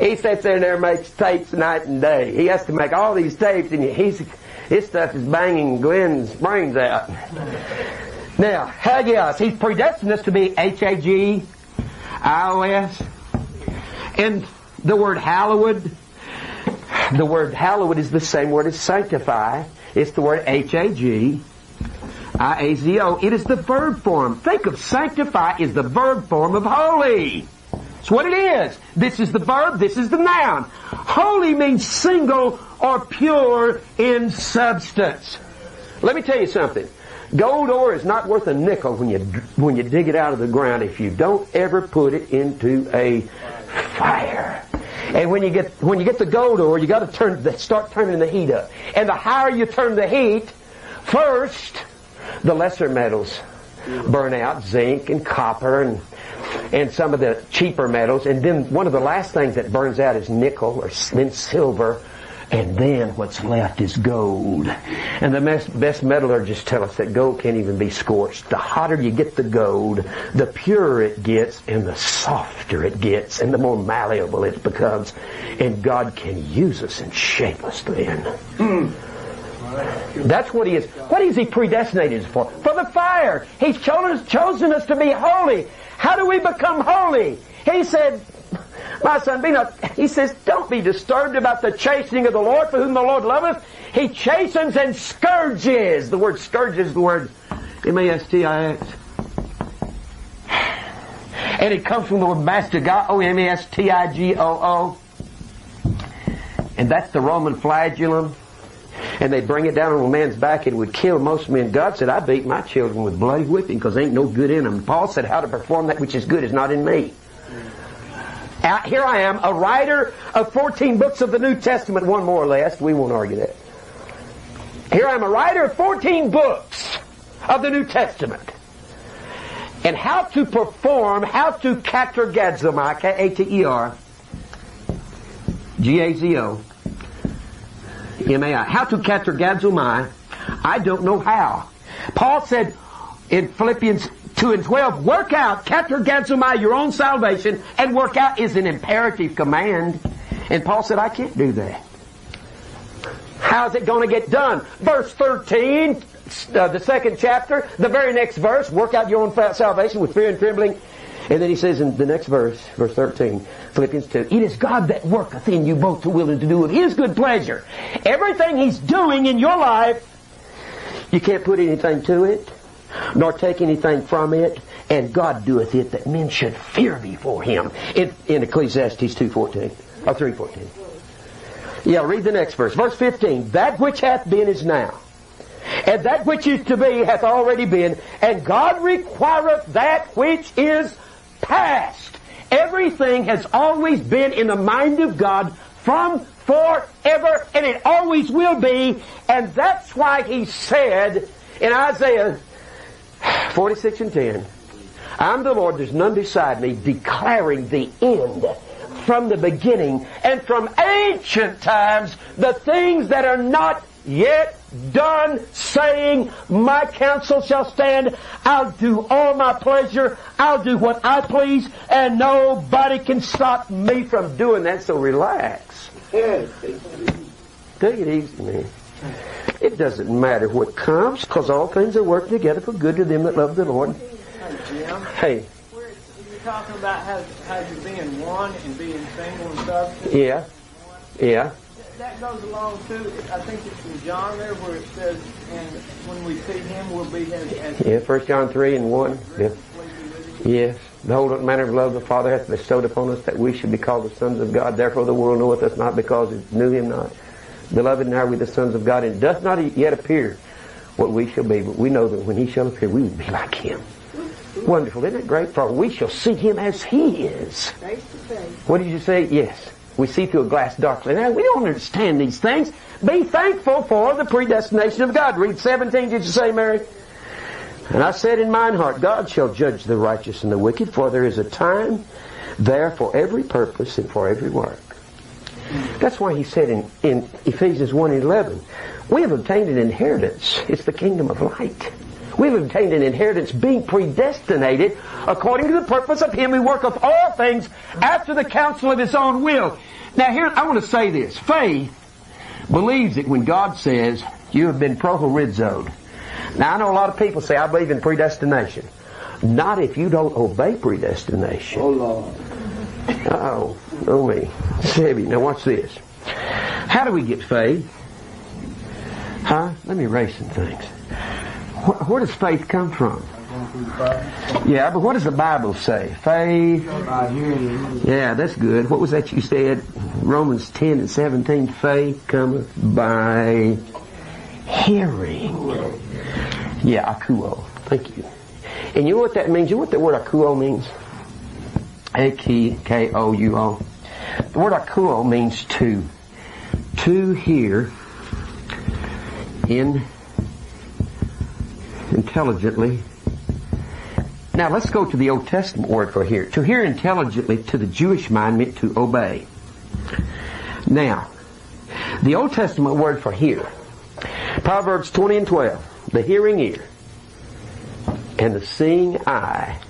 He sits there and there makes tapes night and day. He has to make all these tapes and he's, his stuff is banging Glenn's brains out. Now, hagios, he's predestined us to be H-A-G-I-O-S. And the word hallowed, the word hallowed is the same word as sanctify. It's the word H-A-G. I-A-Z-O. It is the verb form. Think of sanctify is the verb form of holy. It's what it is. This is the verb, this is the noun. Holy means single or pure in substance. Let me tell you something. Gold ore is not worth a nickel when you when you dig it out of the ground if you don't ever put it into a fire. And when you get when you get the gold ore, you got to turn start turning the heat up. And the higher you turn the heat, first the lesser metals burn out, zinc and copper and and some of the cheaper metals. And then one of the last things that burns out is nickel or then silver and then what's left is gold. And the best, best metallurgists tell us that gold can't even be scorched. The hotter you get the gold, the purer it gets, and the softer it gets, and the more malleable it becomes. And God can use us and shape us then. Hmm. That's what he is. What is he predestinated for? For the fire. He's chosen, chosen us to be holy. How do we become holy? He said, my son, be not, he says, don't be disturbed about the chastening of the Lord, for whom the Lord loveth. He chastens and scourges. The word scourge is the word M-A-S-T-I-X. And it comes from the word mastigoo, M-A-S-T-I-G-O-O. And that's the Roman flagellum and they'd bring it down on a man's back and it would kill most men. God said, I beat my children with bloody whipping because ain't no good in them. Paul said, how to perform that which is good is not in me. Here I am, a writer of 14 books of the New Testament, one more or less. We won't argue that. Here I am, a writer of 14 books of the New Testament. And how to perform, how to katergazomai, K-A-T-E-R, G-A-Z-O, M-A-I. How to katergazomai, I don't know how. Paul said in Philippians 2 and 12, work out, katergazomai, your own salvation, and work out is an imperative command. And Paul said, I can't do that. How's it going to get done? Verse 13, uh, the second chapter, the very next verse, work out your own salvation with fear and trembling. And then he says in the next verse, verse 13, Philippians 2, It is God that worketh in you both to will and to do of His good pleasure. Everything He's doing in your life, you can't put anything to it, nor take anything from it, and God doeth it that men should fear before Him. In, in Ecclesiastes 2.14, or 3.14. Yeah, read the next verse. Verse 15, That which hath been is now. And that which is to be hath already been, and God requireth that which is past. Everything has always been in the mind of God from forever, and it always will be. And that's why he said in Isaiah 46 and 10, I'm the Lord, there's none beside me, declaring the end from the beginning and from ancient times the things that are not yet done, saying, My counsel shall stand. I'll do all my pleasure. I'll do what I please, and nobody can stop me from doing that. So relax. Take it easy, man. It doesn't matter what comes, because all things are working together for good to them that love the Lord. Hey. Jim. Hey. You're talking about how, how you're being one and being single and stuff. Yeah. Yeah that goes along too. I think it's in John there where it says, "And when we see Him, we'll be as." as yeah, First John three and one. Yeah. Yes. The whole manner of love the Father hath bestowed upon us that we should be called the sons of God. Therefore the world knoweth us not because it knew Him not. Beloved, now are we the sons of God, and doth not yet appear what we shall be, but we know that when He shall appear, we will be like Him. Wonderful, isn't it great? For we shall see Him as He is. What did you say? Yes. We see through a glass darkly. Now, we don't understand these things. Be thankful for the predestination of God. Read 17, did you say, Mary? And I said in mine heart, God shall judge the righteous and the wicked, for there is a time there for every purpose and for every work. That's why he said in, in Ephesians 1 and 11, we have obtained an inheritance. It's the kingdom of light. We've obtained an inheritance being predestinated according to the purpose of Him who worketh all things after the counsel of His own will. Now here, I want to say this. Faith believes that when God says, you have been prohorizoed. Now I know a lot of people say, I believe in predestination. Not if you don't obey predestination. Oh Lord. Oh, oh me. Sebby, now watch this. How do we get faith? Huh? Let me erase some things. Where, where does faith come from? Yeah, but what does the Bible say? Faith. Yeah, that's good. What was that you said? Romans 10 and 17. Faith cometh by hearing. Yeah, akuo. Thank you. And you know what that means? You know what the word akuo means? A-K-O-U-O. The word akuo means to. To hear in intelligently. Now let's go to the Old Testament word for hear. To hear intelligently to the Jewish mind meant to obey. Now, The Old Testament word for hear. Proverbs 20 and 12. The hearing ear and the seeing eye.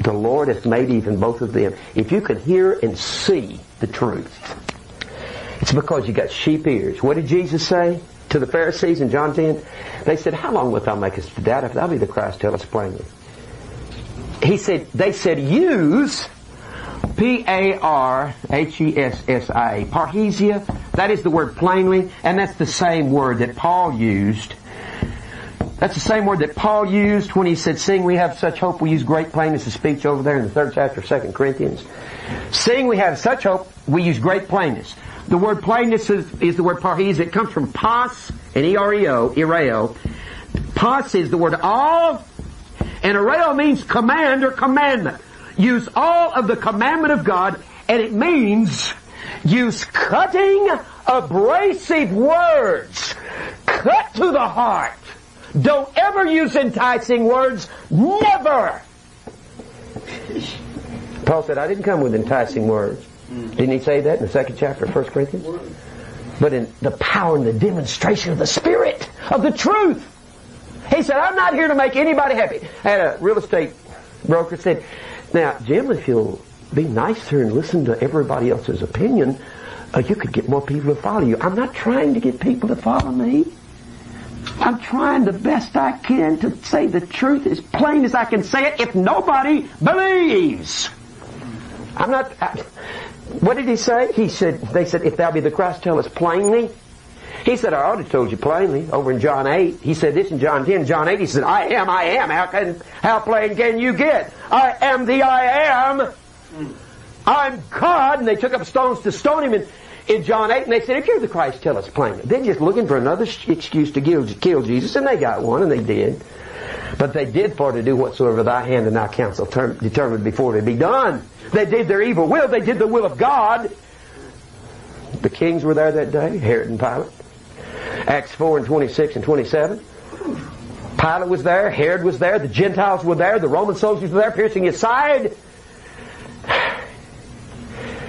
The Lord hath made even both of them. If you could hear and see the truth, it's because you got sheep ears. What did Jesus say to the Pharisees in John 10? They said, How long wilt thou make us to doubt? If thou be the Christ, tell us plainly. He said, they said, use P-A-R-H-E-S-S-I-A. Parhesia, that is the word plainly, and that's the same word that Paul used. That's the same word that Paul used when he said, Seeing we have such hope, we use great plainness of speech over there in the third chapter of 2 Corinthians. Seeing we have such hope, we use great plainness. The word plainness is, is the word parhes. It comes from pas and E-R-E-O, ereo. Pas is the word all, and ereo means command or commandment. Use all of the commandment of God, and it means use cutting, abrasive words. Cut to the heart. Don't ever use enticing words. Never! Paul said, I didn't come with enticing words. Didn't he say that in the second chapter of 1 Corinthians? But in the power and the demonstration of the Spirit, of the truth. He said, I'm not here to make anybody happy. I had a real estate broker said, now, Jim, if you'll be nicer and listen to everybody else's opinion, uh, you could get more people to follow you. I'm not trying to get people to follow me. I'm trying the best I can to say the truth as plain as I can say it if nobody believes. I'm not. I, what did he say? He said, they said, if thou be the Christ, tell us plainly. He said, I already told you plainly over in John 8. He said this in John 10. John 8, he said, I am, I am. How can, how plain can you get? I am the I am. I'm God. And they took up stones to stone him in, in John 8. And they said, if you're the Christ, tell us plainly. They're just looking for another excuse to kill, Jesus. And they got one, and they did. But they did for to do whatsoever thy hand and thy counsel term, determined before to be done. They did their evil will. They did the will of God. The kings were there that day, Herod and Pilate. Acts 4 and 26 and 27. Pilate was there, Herod was there, the Gentiles were there, the Roman soldiers were there piercing his side.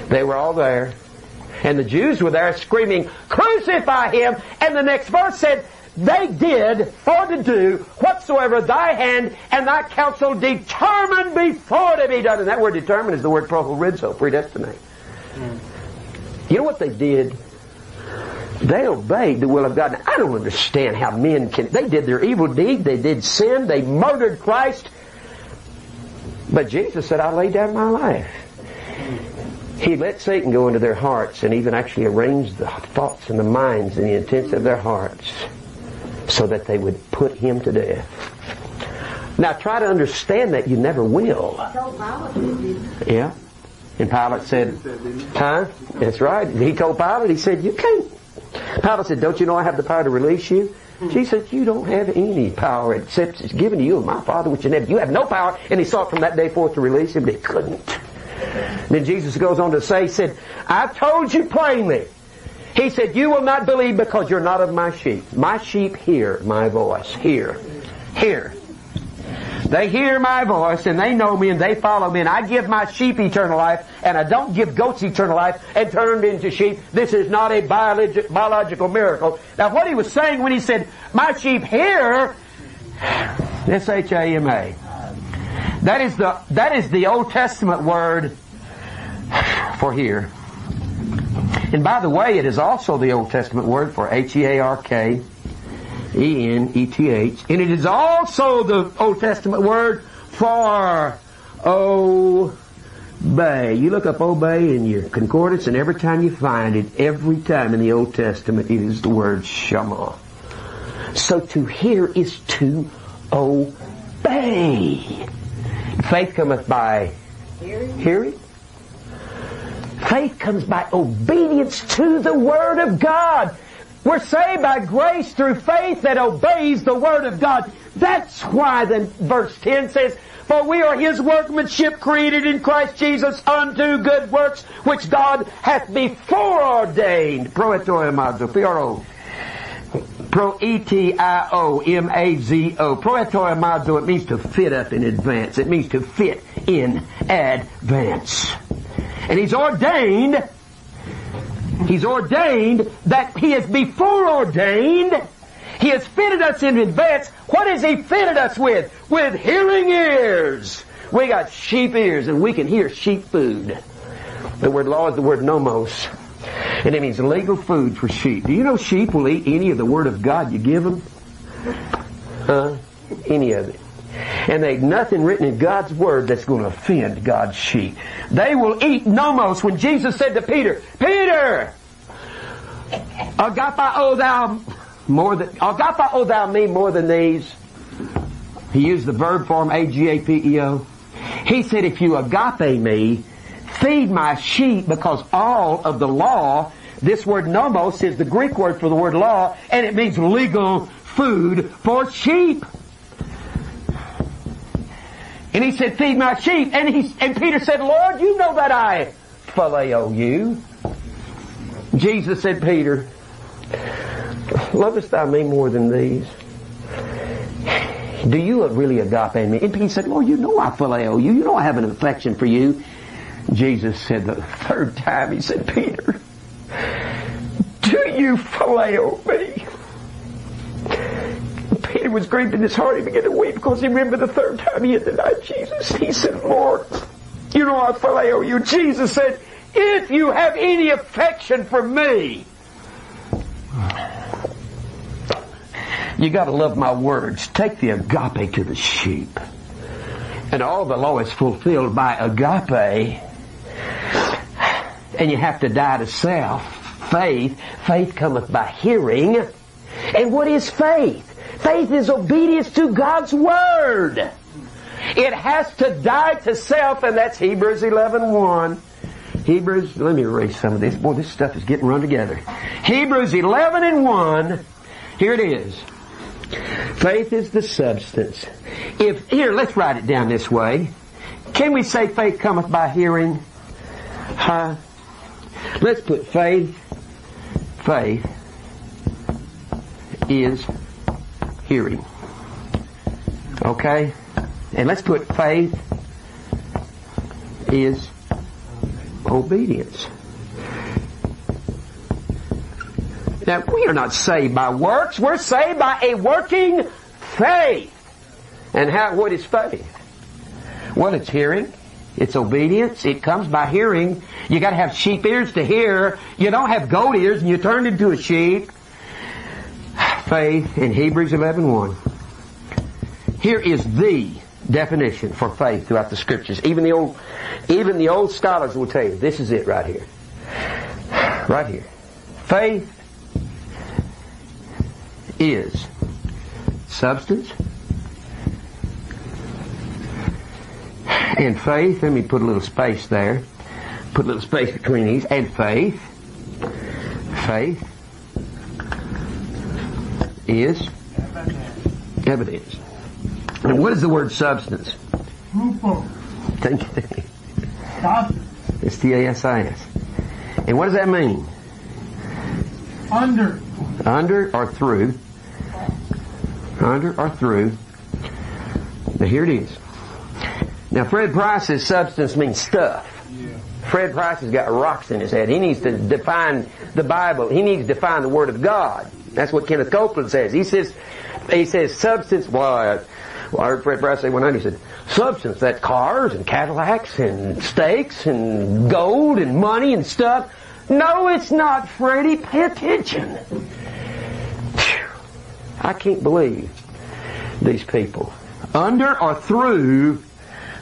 They were all there. And the Jews were there screaming, Crucify him! And the next verse said, They did for to do whatsoever thy hand and thy counsel determined before to be done. And that word determined is the word prohorizo, predestinate. You know what they did? They obeyed the will of God. Now, I don't understand how men can. They did their evil deed. They did sin. They murdered Christ. But Jesus said, I lay down my life. He let Satan go into their hearts and even actually arrange the thoughts and the minds and the intents of their hearts so that they would put him to death. Now try to understand that. You never will. Yeah. And Pilate said, huh? That's right. He told Pilate, he said, you can't. Pilate said, don't you know I have the power to release you? Jesus said, you don't have any power except it's given to you of my Father which in heaven. You have no power. And he sought from that day forth to release him, but he couldn't. Then Jesus goes on to say, he said, I've told you plainly. He said, you will not believe because you're not of my sheep. My sheep hear my voice. Hear. Hear. They hear my voice and they know me and they follow me and I give my sheep eternal life and I don't give goats eternal life and turn them into sheep. This is not a biologi- biological miracle. Now what he was saying when he said, my sheep hear, S-H-A-M-A. That is the, that is the Old Testament word for here. And by the way, it is also the Old Testament word for H-E-A-R-K. E-N-E-T-H. And it is also the Old Testament word for obey. You look up obey in your concordance and every time you find it, every time in the Old Testament, it is the word shema. So to hear is to obey. Faith cometh by hearing. Faith comes by obedience to the Word of God. We're saved by grace through faith that obeys the Word of God. That's why then verse 10 says, For we are His workmanship created in Christ Jesus unto good works which God hath before ordained. Proetoimazo, P-R-O. Pro-E-T-I-O-M-A-Z-O. Proetoimazo, it means to fit up in advance. It means to fit in advance. And He's ordained He's ordained that He is before ordained. He has fitted us in advance. What has He fitted us with? With hearing ears. We got sheep ears and we can hear sheep food. The word law is the word nomos. And it means legal food for sheep. Do you know sheep will eat any of the word of God you give them? Huh? Any of it. And there's nothing written in God's word that's going to offend God's sheep. They will eat nomos when Jesus said to Peter, Peter! Agapao thou more than agapao thou me more than these. He used the verb form A-G-A-P-E-O. He said, if you agape me, feed my sheep because all of the law, this word nomos is the Greek word for the word law, and it means legal food for sheep. And he said, feed my sheep. And he, and Peter said, Lord, you know that I phileo you. Jesus said, Peter, lovest thou me more than these? Do you really agape me? And he said, Lord, you know I phileo you. You know I have an affection for you. Jesus said the third time, he said, Peter, do you phileo me? Peter was grieved in his heart. He began to weep because he remembered the third time he had denied Jesus. He said, Lord, you know I phileo you. Jesus said, if you have any affection for me, you gotta love my words. Take the agape to the sheep. And all the law is fulfilled by agape. And you have to die to self. Faith, faith cometh by hearing. And what is faith? Faith is obedience to God's Word. It has to die to self, and that's Hebrews 11 1. Hebrews, let me erase some of this. Boy, this stuff is getting run together. Hebrews 11 and 1. Here it is. Faith is the substance. If, here, let's write it down this way. Can we say faith cometh by hearing? Huh? Let's put faith, faith is hearing. Okay? And let's put faith is obedience. Now, we are not saved by works. We're saved by a working faith. And how, what is faith? Well, it's hearing. It's obedience. It comes by hearing. You gotta have sheep ears to hear. You don't have goat ears and you turned into a sheep. Faith in Hebrews 11.1. Here is the definition for faith throughout the scriptures. Even the old, even the old scholars will tell you, this is it right here. Right here. Faith is substance and faith, let me put a little space there, put a little space between these, and faith, faith is evidence. And what is the word substance? Thank you. It's T-A-S-I-S. And what does that mean? Under. Under or through? Under or through? Now here it is. Now Fred Price's substance means stuff. Fred Price has got rocks in his head. He needs to define the Bible. He needs to define the Word of God. That's what Kenneth Copeland says. He says, he says substance, well, I, heard Fred Price say one night, he said, substance, that's cars and Cadillacs and steaks and gold and money and stuff. No, it's not, Freddie. Pay attention. I can't believe these people. Under or through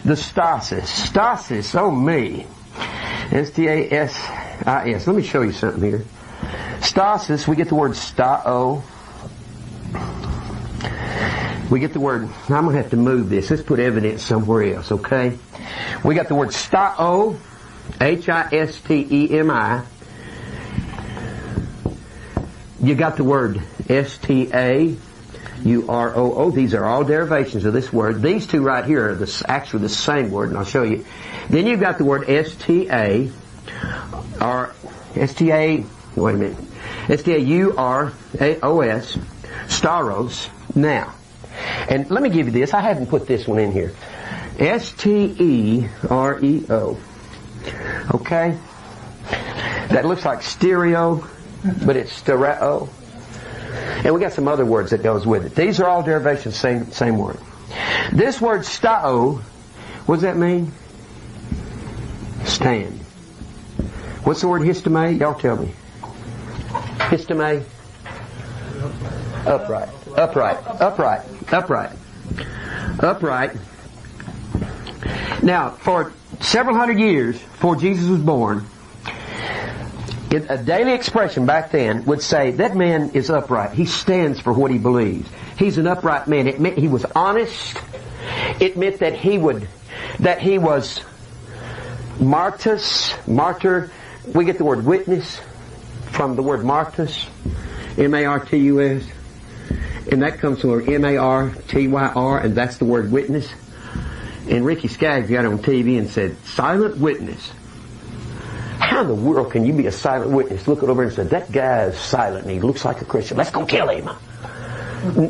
the stasis. Stasis, oh me. S-T-A-S-I-S. Let me show you something here. Stasis, we get the word sta-o. Oh. We get the word, I'm going to have to move this. Let's put evidence somewhere else, okay? We got the word stao, oh. H-I-S-T-E-M-I. You got the word S-T-A-U-R-O-O. These are all derivations of this word. These two right here are the, actually the same word, and I'll show you. Then you've got the word S-T-A, or S-T-A, wait a minute, S-T-A-U-R-A-O-S, staros, now. And let me give you this. I haven't put this one in here. S-T-E-R-E-O. Okay? that looks like stereo, but it's stereo. And we got some other words that goes with it. These are all derivations, same same word. This word stao, what does that mean? Stand. What's the word histome? Y'all tell me. Histome? Upright. Upright. Upright. Upright. Upright. Now, for several hundred years before Jesus was born, a daily expression back then would say that man is upright. He stands for what he believes. He's an upright man. It meant he was honest. It meant that he would, that he was martus, martyr. We get the word witness from the word martus, M-A-R-T-U-S. And that comes from M-A-R-T-Y-R, and that's the word witness. And Ricky Skaggs got on TV and said, silent witness. How in the world can you be a silent witness? Look over and said, that guy is silent and he looks like a Christian. Let's go kill him.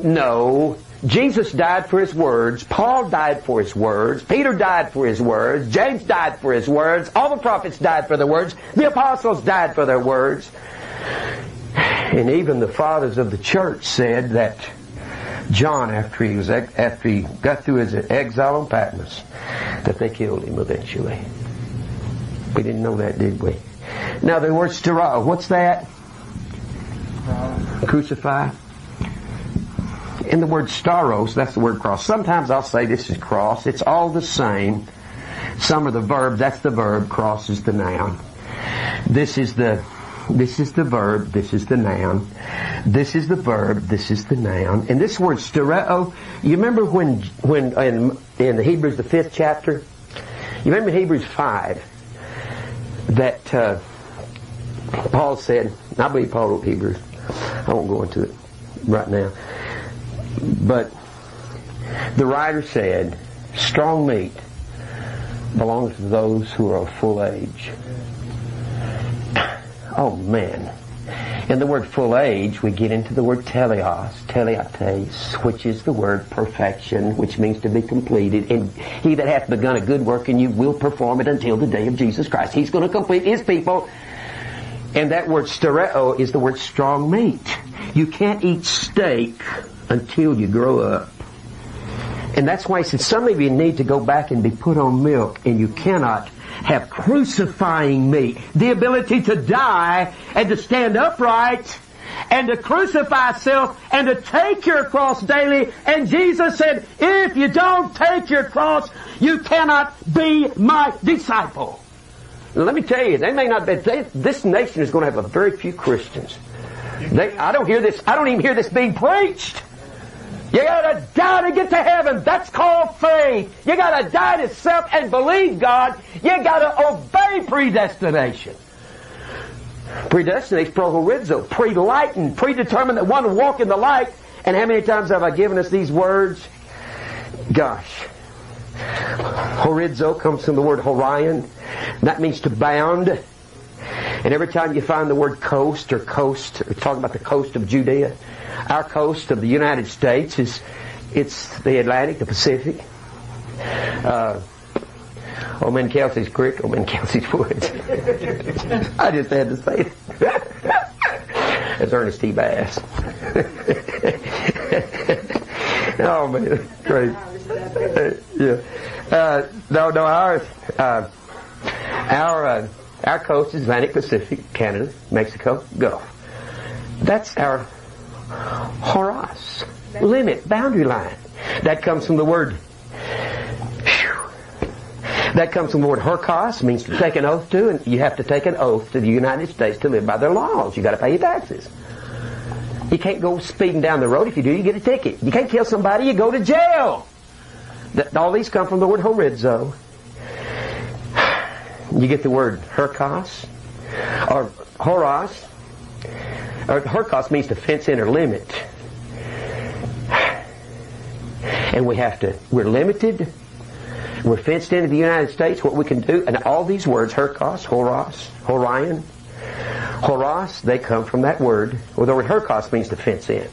No. Jesus died for his words. Paul died for his words. Peter died for his words. James died for his words. All the prophets died for their words. The apostles died for their words. And even the fathers of the church said that John, after he was after he got through his exile on Patmos, that they killed him eventually. We didn't know that, did we? Now the word sterah, what's that? Crucify. And the word staros, that's the word cross. Sometimes I'll say this is cross. It's all the same. Some are the verb, that's the verb, cross is the noun. This is the this is the verb, this is the noun. This is the verb, this is the noun. And this word stereo, you remember when when in, in the Hebrews the fifth chapter? You remember Hebrews five that uh, Paul said, I believe Paul wrote Hebrews. I won't go into it right now. But the writer said, strong meat belongs to those who are of full age. Oh man. In the word full age, we get into the word teleos, teleates, which is the word perfection, which means to be completed. And he that hath begun a good work in you will perform it until the day of Jesus Christ. He's going to complete his people. And that word stereo is the word strong meat. You can't eat steak until you grow up. And that's why he said some of you need to go back and be put on milk and you cannot have crucifying me. The ability to die and to stand upright and to crucify self and to take your cross daily. And Jesus said, if you don't take your cross, you cannot be my disciple. Let me tell you, they may not be, they, this nation is going to have a very few Christians. They, I don't hear this, I don't even hear this being preached. You gotta die to get to heaven. That's called faith. You gotta die to self and believe God. You gotta obey predestination. Predestination, prohorizo, pre-lightened, predetermined that one walk in the light. And how many times have I given us these words? Gosh. Horizo comes from the word Horion. That means to bound. And every time you find the word coast or coast, talking about the coast of Judea, our coast of the United States is it's the Atlantic, the Pacific. Uh, Old Man Kelsey's Creek, Old Man Kelsey's Woods. I just had to say it. As Ernest T. Bass. oh man, great. Uh, yeah. Uh, no, no, our uh, our uh, our coast is Atlantic, Pacific, Canada, Mexico, Gulf. That's our horos, limit, boundary line. That comes from the word. That comes from the word herkos, means to take an oath to, and you have to take an oath to the United States to live by their laws. You got to pay your taxes. You can't go speeding down the road. If you do, you get a ticket. You can't kill somebody. You go to jail. all these come from the word horizo. You get the word herkos or horos. Or herkos means to fence in or limit. And we have to, we're limited. We're fenced into the United States, what we can do. And all these words, herkos, horos, horion, horos, they come from that word. Well, the word herkos means to fence in.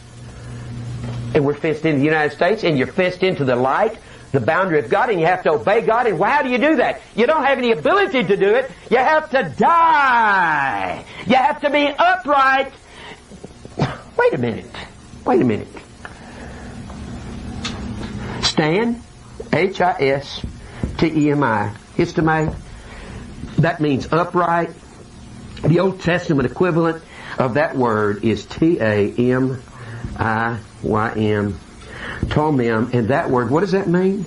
And we're fenced into the United States, and you're fenced into the light the boundary of God and you have to obey God. And how do you do that? You don't have any ability to do it. You have to die. You have to be upright. Wait a minute. Wait a minute. Stand, H-I-S-T-E-M-I, histemi. That means upright. The Old Testament equivalent of that word is T-A-M-I-Y-M, Tomim, and that word, what does that mean?